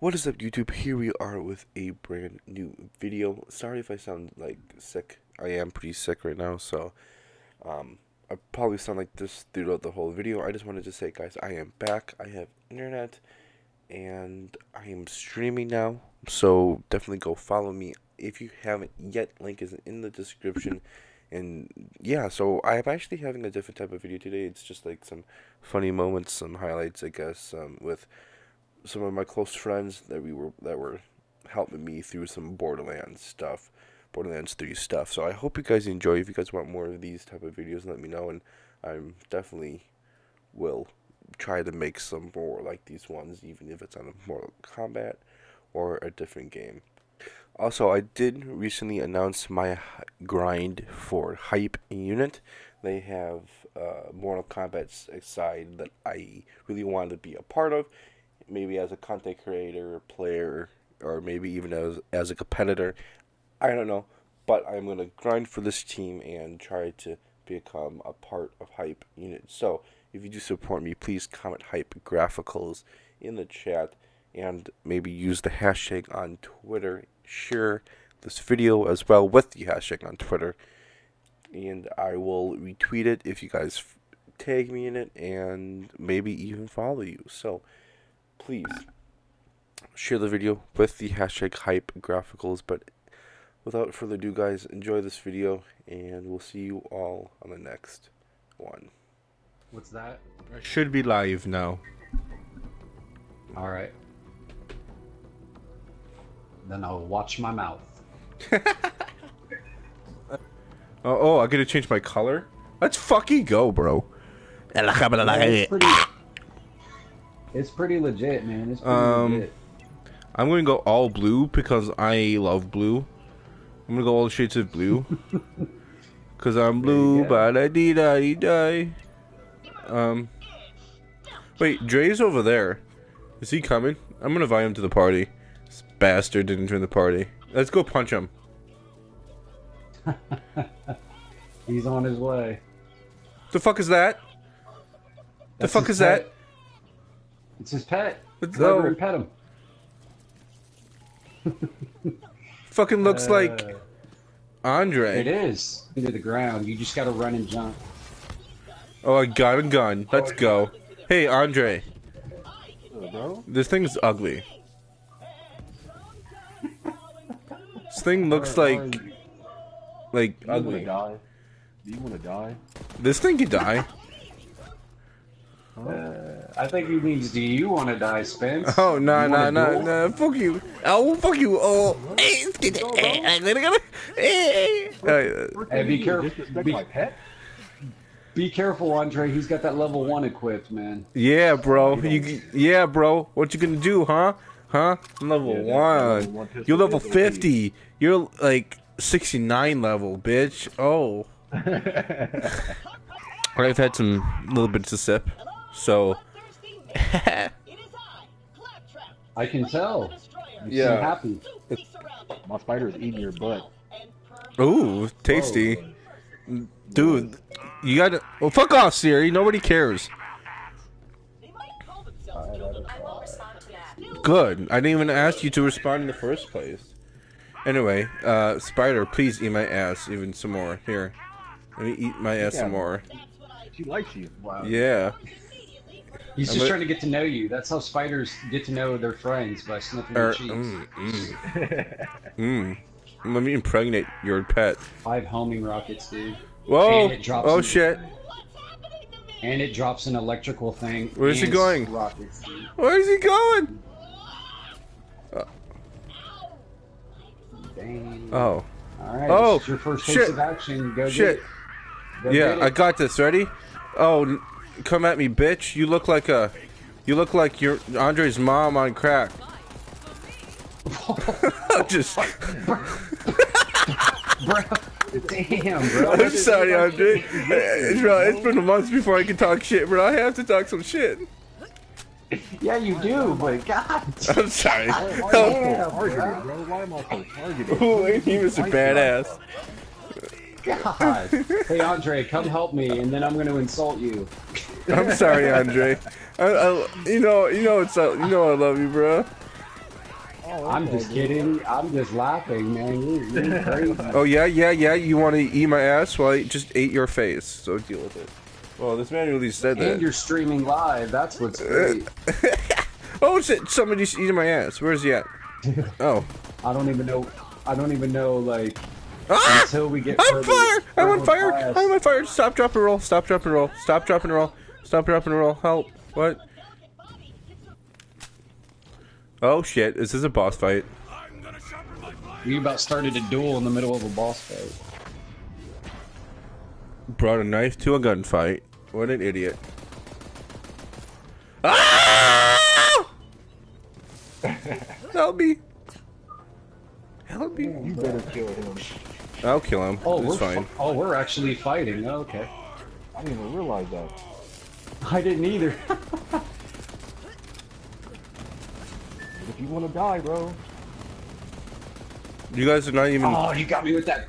What is up YouTube? Here we are with a brand new video. Sorry if I sound like sick. I am pretty sick right now, so um, I probably sound like this throughout the whole video. I just wanted to say guys, I am back. I have internet and I am streaming now. So definitely go follow me if you haven't yet. Link is in the description. And yeah, so I am actually having a different type of video today. It's just like some funny moments, some highlights, I guess, um, with some of my close friends that we were that were helping me through some Borderlands stuff, Borderlands 3 stuff. So I hope you guys enjoy. If you guys want more of these type of videos, let me know, and I'm definitely will try to make some more like these ones, even if it's on a Mortal Kombat or a different game. Also, I did recently announce my grind for Hype Unit. They have uh, Mortal Kombat side that I really wanted to be a part of maybe as a content creator, player, or maybe even as as a competitor. I don't know, but I'm gonna grind for this team and try to become a part of Hype Unit. So if you do support me, please comment Hype Graphicals in the chat and maybe use the hashtag on Twitter. Share this video as well with the hashtag on Twitter, and I will retweet it if you guys tag me in it and maybe even follow you. So please share the video with the hashtag hype graphicals. But without further ado, guys, enjoy this video, and we'll see you all on the next one. What's that? I should be live now. All right. Then I'll watch my mouth. oh, oh, I gotta change my color? Let's fucking go, bro. it's, pretty, it's pretty legit, man. It's pretty um, legit. I'm gonna go all blue because I love blue. I'm gonna go all shades of blue. Cause I'm blue, ba da dee da dee die. Um. Wait, Dre's over there. Is he coming? I'm gonna invite him to the party. This bastard didn't join the party. Let's go punch him. He's on his way. The fuck is that? That's the fuck is pet. that? It's his pet. It's, Go and pet him. Fucking looks uh, like Andre. It is into the ground. You just gotta run and jump. Oh, I got a gun. Let's go. Hey, Andre. bro? This thing's ugly. this thing looks like like Do ugly. Die? Do you want to die? This thing could die. Uh, I think he means, do you want to die, Spence? Oh, no, no, no, no. Fuck you. Oh, fuck you. Oh. Eh, hey, eh, eh. uh, hey, be careful. Be, be careful, Andre. He's got that level one equipped, man. Yeah, bro. You, yeah, bro. What you gonna do, huh? Huh? I'm level yeah, one. You're level 50. You're like 69 level, bitch. Oh. I've had some little bits of sip. So. I can tell. You yeah. happy. My spider is eating your butt. Ooh, tasty. Whoa. Dude, you gotta. Well, fuck off, Siri. Nobody cares. Good. I didn't even ask you to respond in the first place. Anyway, uh, Spider, please eat my ass even some more. Here. Let me eat my ass yeah. some more. She likes you. Wow. Yeah. He's just trying to get to know you. That's how spiders get to know their friends by sniffing er, cheeks. Mm, mm. mm. Let me impregnate your pet. Five homing rockets, dude. Whoa! oh in, shit! And it drops an electrical thing. Where's he going? Rockets, Where's he going? Uh. Dang. Oh. All right. Oh. your first shit. of action. Go shit. Go yeah, I got this. Ready? Oh, come at me, bitch. You look like a, you look like your Andre's mom on crack. Just. bro, damn, bro. I'm sorry, Andre. It's, bro, it's been a month before I can talk shit, bro. I have to talk some shit. Yeah, you do, but God. I'm sorry. Why, why am I targeted, bro? Why am I targeted? Ooh, he was a badass. God. Hey, Andre, come help me, and then I'm going to insult you. I'm sorry, Andre. I, I, you know, you know, it's, uh, you know, I love you, bro. Oh, I'm okay, just dude. kidding. I'm just laughing, man. You're, you're crazy. Oh yeah, yeah, yeah. You want to eat my ass? Well, I just ate your face. So deal with it. Well, this man really said and that. you're streaming live. That's what's great. Oh shit! Somebody's eating my ass. Where's he at? Oh. I don't even know. I don't even know. Like Ah! until we get. I'm further- fire! I'm on fire! past- I'm on fire! Stop, drop, and roll. Stop, drop, and roll. Stop, drop, and roll. Stop, your drop, and roll. Help! What? Oh shit! This is this a boss fight? You about started a duel in the middle of a boss fight. Brought a knife to a gunfight. What an idiot! Ah! Help me! Help me! You better kill him. I'll kill him. Oh, it's we're fine. oh, we're actually fighting. Okay. I didn't even realize that. I didn't either. If you want to die, bro. You guys are not even. oh, you got me with that.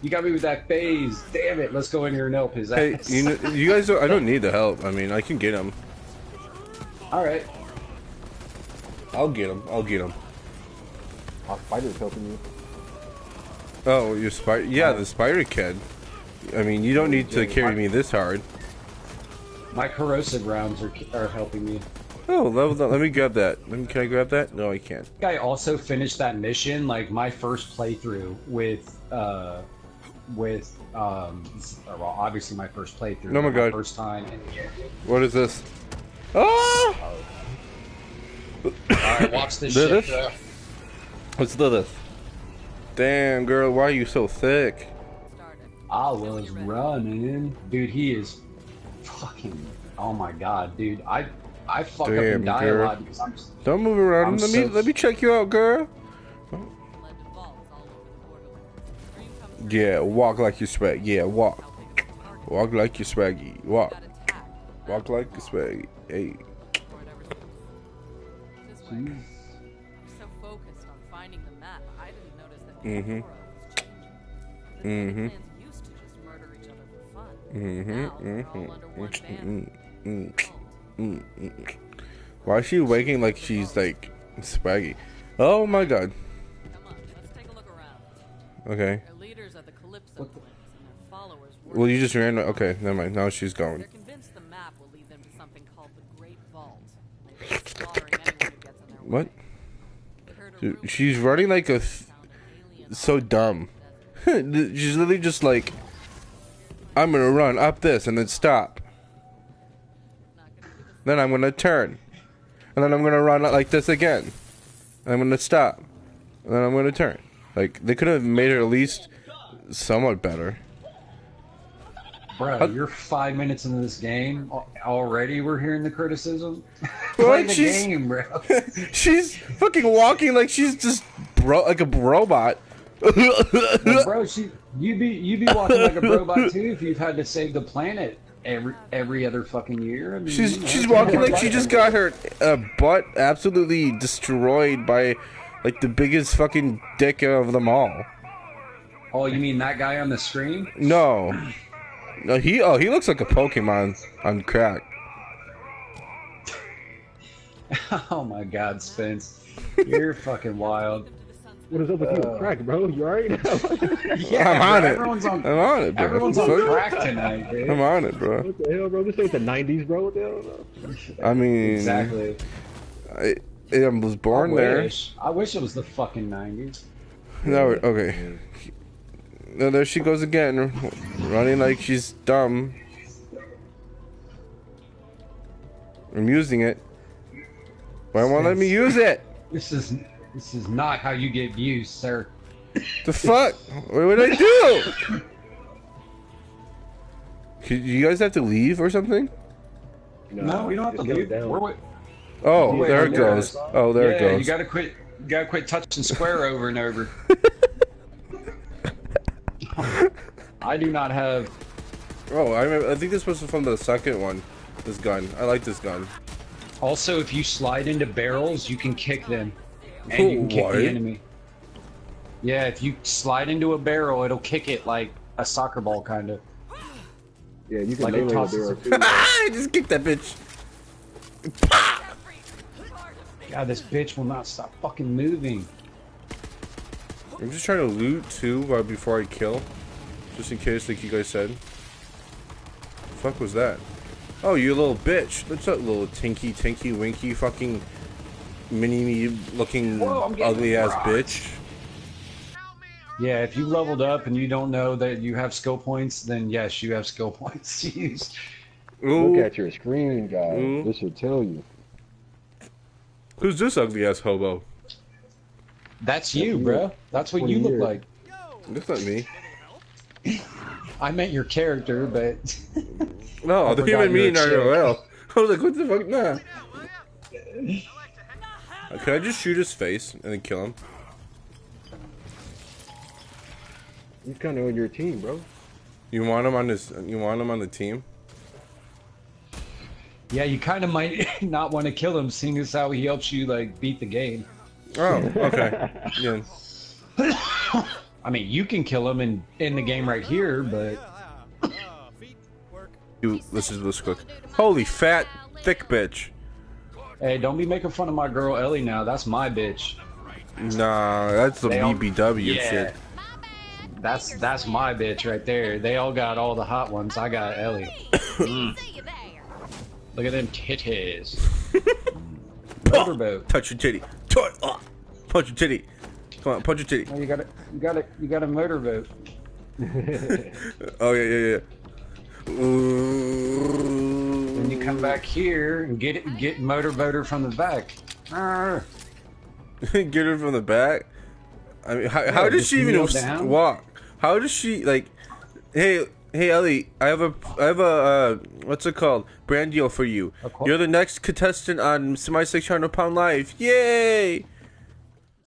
You got me with that phase. Damn it. Let's go in here and help his Hey, ass. you know, you guys don't. I don't need the help. I mean, I can get him. All right. I'll get him. I'll get him. Our spider's helping you. Oh, your spider. Yeah, the spider kid. I mean, you don't need to carry me this hard. My corrosive rounds are are helping me. Oh, level up. Let me grab that. Let me, can I grab that? No, I can't. I also finished that mission, like my first playthrough with, uh, with, um, well, obviously my first playthrough. Oh my but God. First time in the area. What is this? Ah! Alright, watch this Lilith? shit. What's Lilith? Damn, girl, why are you so thick? I was running. Dude, he is fucking, oh my god, dude. I, I fuck up Damn, and die girl. a lot because I'm just, Don't move around. I'm let me let me check you out, girl. Yeah, walk like you swag. Yeah, walk. Walk like you swaggy. Walk. Walk like you swaggy. Hey. Hmm. so focused Mm-hmm, mm-hmm. mm, mm, mm, Why is she waking like she's like swaggy? Oh my god. Come on, let's take a look around. Okay. Their leaders are the Calypso clans, and their followers worship. Well, you just ran. Okay, never mind. Now she's gone. They're convinced the map will lead them to something called the Great Vault. They begin slaughtering anyone who gets in their What? way. They heard a Dude, she's running like a. Th- found an alien so dumb. she's literally just like, I'm gonna run up this and then stop. Then I'm gonna turn, and then I'm gonna run like this again. And I'm gonna stop, and then I'm gonna turn. Like they could have made it at least somewhat better. bro, you're five minutes into this game. Already we're hearing the criticism. What? Play the She's- game, bro. she's fucking walking like she's just bro like a robot. Well, bro, she, you be you be walking like a robot too if you've had to save the planet every every other fucking year. I mean, She's you know, she's walking like she just got her uh, butt absolutely destroyed by like the biggest fucking dick of them all. Oh, you mean that guy on the screen? No, no he oh he looks like a Pokemon on crack. Oh my God, Spence, you're fucking wild. What is up with you? Uh, crack, bro. You alright? Yeah, I'm bro, on it. everyone's on. I'm on it, bro. Everyone's on Fuck. crack tonight, I'm on it, bro. what the hell, bro? This ain't the '90s, bro. What the hell? No. I mean, Exactly. I, I was I born there. I wish it was the fucking '90s. No, okay. No, there she goes again, running like she's dumb. I'm using it. Why won't let me use it? This is this is not how you get views, sir. The fuck? What would I do? Could- You guys have to leave or something? No, we don't have to just get it leave. down. We're wait- Oh, Wait, there it there goes. Oh, there yeah, it goes. you gotta quit. You gotta quit touching square over and over. I do not have. Oh, I remember, I think this was from the second one. This gun. I like this gun. Also, if you slide into barrels, you can kick them, and you can kick What? the enemy. Yeah, if you slide into a barrel, it'll kick it like a soccer ball, kind of. Yeah, you can Like it melee tosses there it. too. I just kicked that bitch. God, this bitch will not stop fucking moving. I'm just trying to loot too right before I kill. Just in case, like you guys said. The fuck was that? Oh, you little bitch. What's that little tinky, tinky, winky, fucking mini me looking Whoa, I'm ugly ass bitch? Yeah, if you leveled up and you don't know that you have skill points, then yes, you have skill points to use. Ooh, Look at your screen, guys. Ooh. This should tell you. who's this ugly ass hobo? That's you, you. bro. That's what you look years. like. That's not me. I meant your character, but No, I the human me you're in a. IRL. I was like, what the fuck? Nah. Uh, can I just shoot his face and then kill him? He's kind of on your team, bro. You want him on this? You want him on the team? yeah, you kind of might not want to kill him, seeing as how he helps you like beat the game. Oh, okay. yeah. I mean, you can kill him in in the game right here, but You, this is this quick. Holy fat, thick bitch. Hey, don't be making fun of my girl Ellie now. That's my bitch. Nah, that's the They all- BBW yeah. shit. That's that's my bitch right there. They all got all the hot ones. I got Ellie. Mm. Look at them titties. Motorboat. Touch your titty. Toy. Uh, punch your titty. Come on, punch your titty. Oh, you got it. You got it. You got a motorboat. Oh yeah, yeah, yeah. Ooh. Come back here and get it. Get motorboater from the back. Get her from the back. I mean, how, how does she even down. walk? How does she like? Hey, hey, Ellie, I have a, I have a, uh, what's it called? Brand deal for you. You're the next contestant on my 600 pound life. Yay!